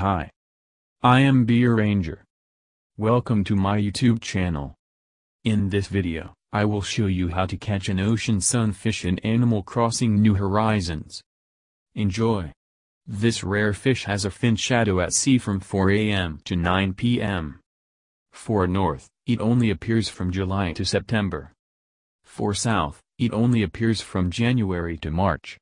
Hi. I am Bier Ranger. Welcome to my YouTube channel. In this video, I will show you how to catch an ocean sunfish in Animal Crossing New Horizons. Enjoy! This rare fish has a fin shadow at sea from 4 a.m. to 9 p.m. For north, it only appears from July to September. For south, it only appears from January to March.